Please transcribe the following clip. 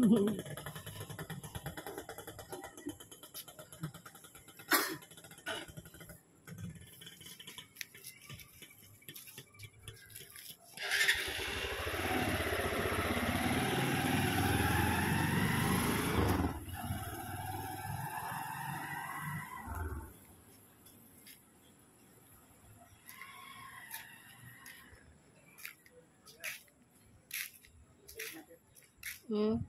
Mm-hmm. 嗯。